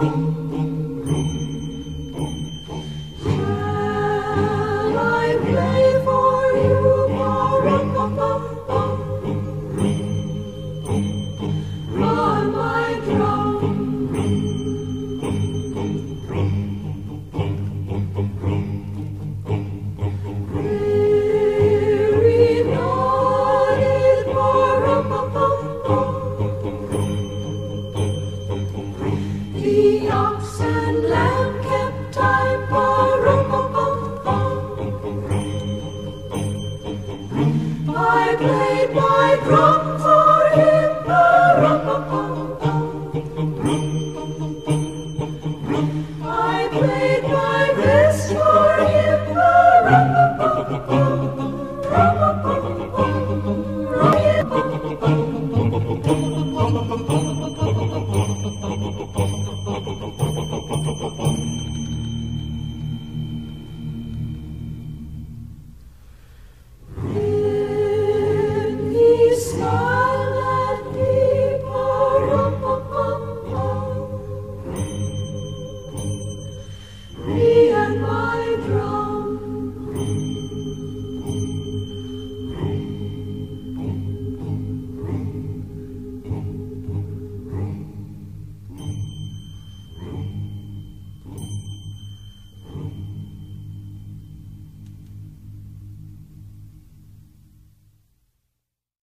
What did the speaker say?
Boom. I played my drum for small.